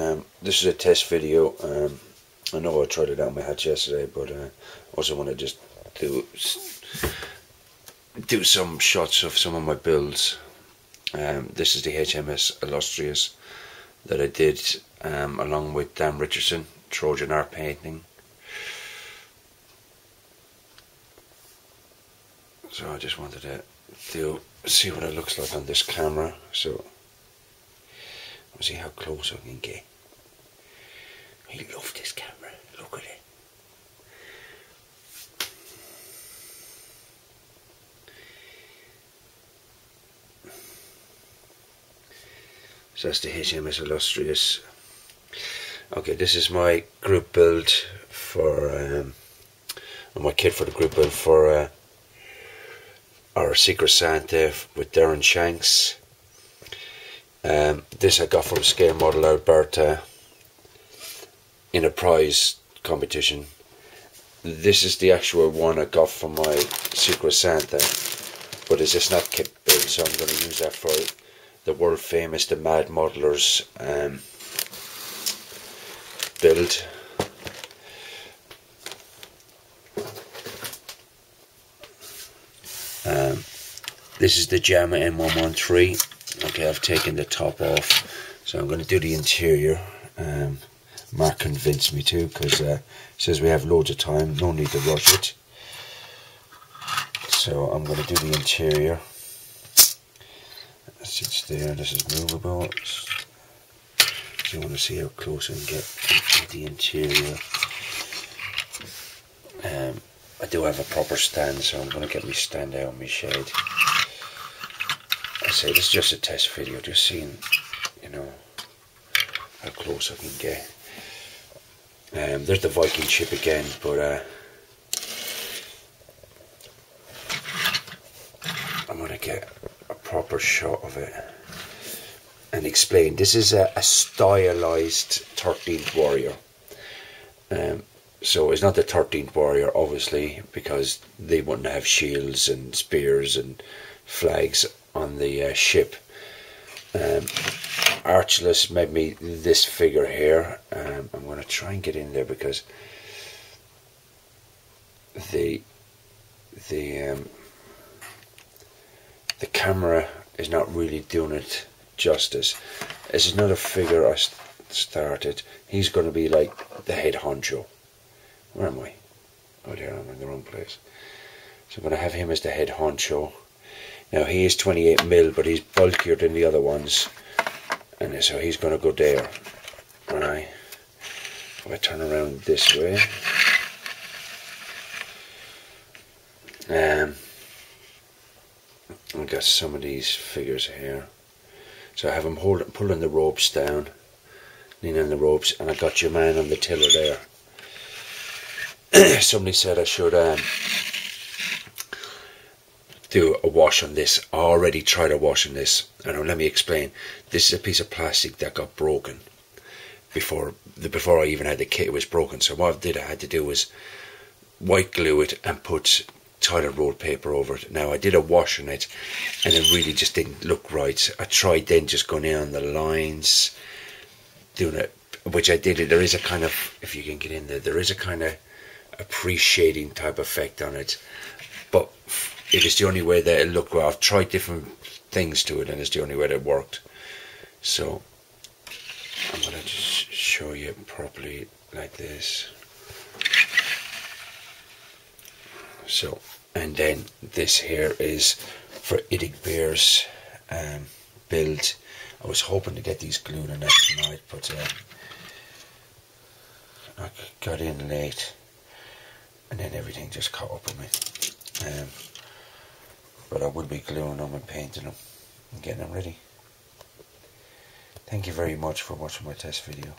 Um, this is a test video. Um, I know I tried it out on my hatch yesterday, but uh, also want to just do do some shots of some of my builds. Um, this is the HMS Illustrious that I did um, along with Dan Richardson, Trojan Art Painting. So I just wanted to do see what it looks like on this camera. So see how close I can get. I love his camera. Look at it. So that's HMS Illustrious. Okay, this is my group build for um, my kit for the group build for uh, our Secret Santa with Darren Shanks. Um, this I got from Scale Model Alberta in a prize competition. This is the actual one I got from my Secret Santa, but it's just not kit build, so I'm going to use that for the world famous The Mad Modelers um, build. Um, this is the Tamiya M113. Okay, I've taken the top off, so I'm going to do the interior. Um, Mark convinced me to because uh, says we have loads of time, no need to rush it. So I'm going to do the interior. Sits there, this is movable. So you want to see how close I can get to the interior. Um, I do have a proper stand, so I'm going to get me stand out my shade. I say this is just a test video, just seeing, you know, how close I can get. Um, there's the Viking ship again, but uh, I'm going to get a proper shot of it and explain. This is a, a stylized 13th Warrior. Um, so it's not the 13th Warrior, obviously, because they wouldn't have shields and spears and flags on the uh, ship. Um, made me this figure here. Um, try and get in there because the the um, the camera is not really doing it justice. This is another figure I started. He's going to be like the head honcho. Where am I? Oh dear, I'm in the wrong place. So I'm going to have him as the head honcho. Now he is 28 mil, but he's bulkier than the other ones, and so he's going to go there. Right. If I turn around this way, um, I've got some of these figures here. So I have them holding, pulling the ropes down, leaning the ropes, and I got your man on the tiller there. Somebody said I should um, do a wash on this. I already tried a wash on this. And let me explain. This is a piece of plastic that got broken before the before I even had the kit. It was broken. So what I did, I had to do was white glue it and put toilet roll paper over it. Now I did a wash on it, and it really just didn't look right. I tried then just going in on the lines, doing it, which I did. There is a kind of, if you can get in there, there is a kind of appreciating type effect on it, but it is the only way that it looked well. I've tried different things to it, and it's the only way that it worked. So I'm gonna just show you properly like this. So, and then this here is for Idig Bear's um, build. I was hoping to get these glued on tonight, but uh, I got in late, and then everything just caught up with me. Um, but I will be gluing them and painting them and getting them ready. Thank you very much for watching my test video.